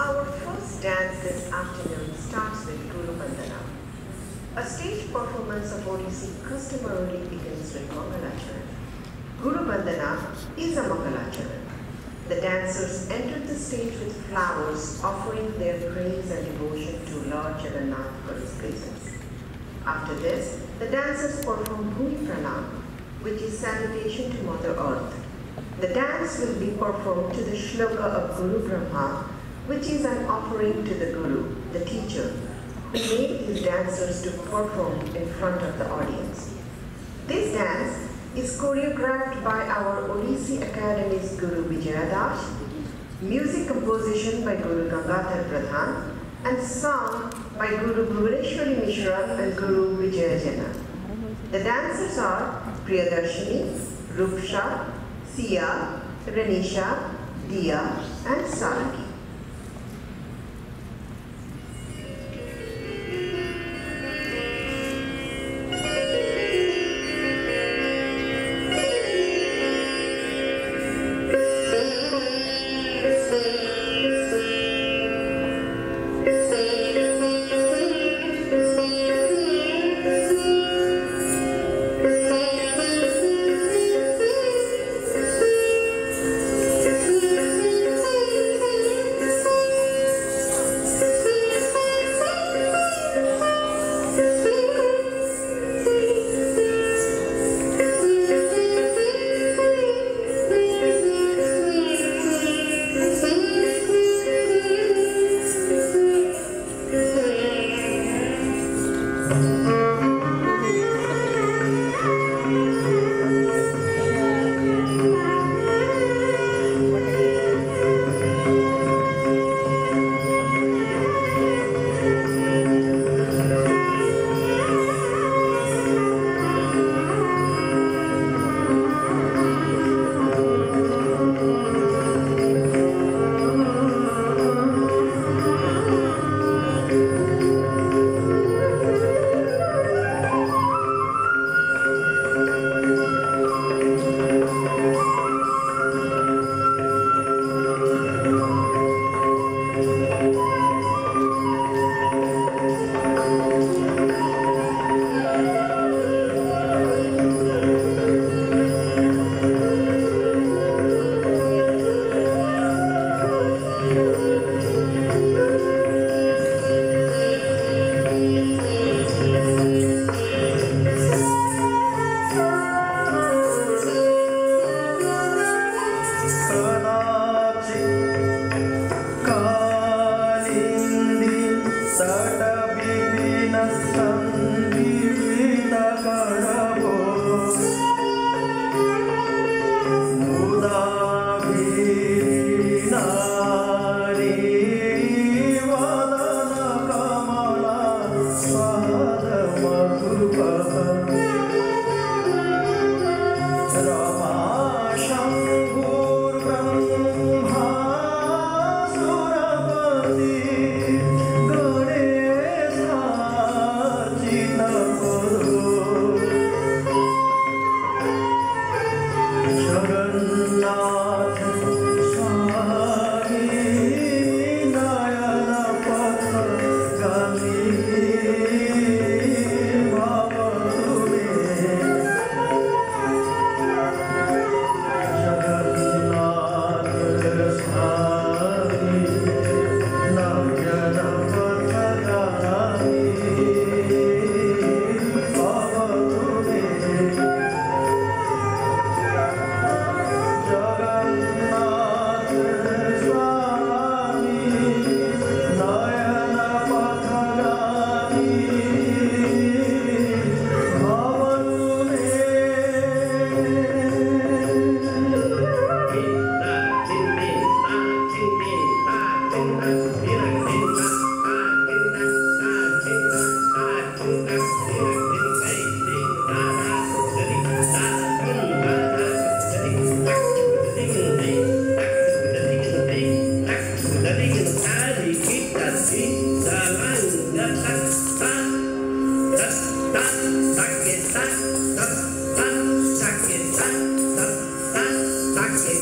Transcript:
Our first dance this afternoon starts with Guru Bandana. A stage performance of Odissi customarily begins with Mangalacharan. Guru Bandana is a Mangalacharan. The dancers enter the stage with flowers, offering their praise and devotion to Lord Jagannath for his presence. After this, the dancers perform Bhumi Pranam, which is salutation to Mother Earth. The dance will be performed to the shloka of Guru Brahma, which is an offering to the Guru, the teacher, who made his dancers to perform in front of the audience. This dance is choreographed by our Odissi Academy's Guru Bijaya Dash, music composition by Guru Gangadhar Pradhan, and sung by Guru Bhuvaneshwari Mishra and Guru Vijayajana. The dancers are Priyadarshini, Rupsha, Siya, Renisha, Diya, and Sharangi. Amen.